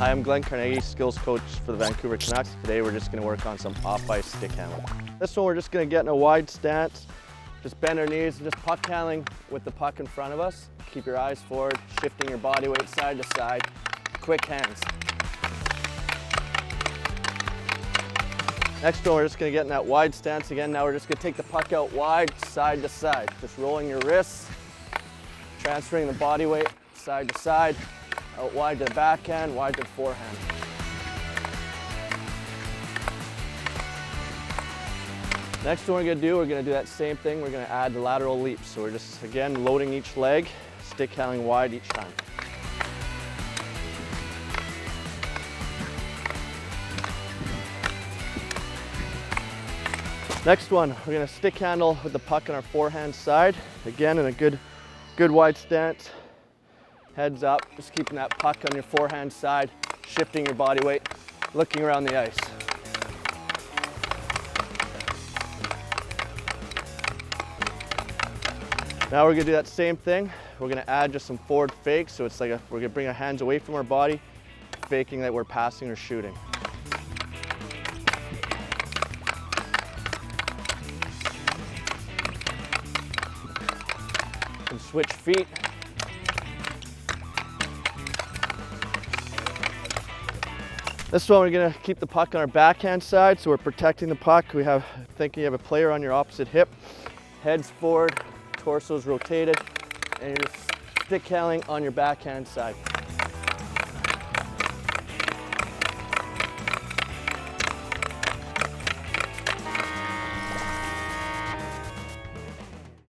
Hi, I'm Glenn Carnegie, skills coach for the Vancouver Canucks. Today we're just gonna work on some off-ice stick handling. This one we're just gonna get in a wide stance, just bend our knees and just puck handling with the puck in front of us. Keep your eyes forward, shifting your body weight side to side. Quick hands. Next one, we're just gonna get in that wide stance again. Now we're just gonna take the puck out wide, side to side. Just rolling your wrists, transferring the body weight side to side, out wide to the backhand, wide to the forehand. Next one we're gonna do, we're gonna do that same thing. We're gonna add the lateral leaps. So we're just, again, loading each leg, stick handling wide each time. Next one, we're gonna stick handle with the puck on our forehand side. Again, in a good, good wide stance. Heads up, just keeping that puck on your forehand side, shifting your body weight, looking around the ice. Now we're gonna do that same thing. We're gonna add just some forward fakes. So it's like a, we're gonna bring our hands away from our body, faking that we're passing or shooting. And switch feet. This one we're gonna keep the puck on our backhand side, so we're protecting the puck. We have, thinking you have a player on your opposite hip, heads forward, torso's rotated, and you're stick handling on your backhand side.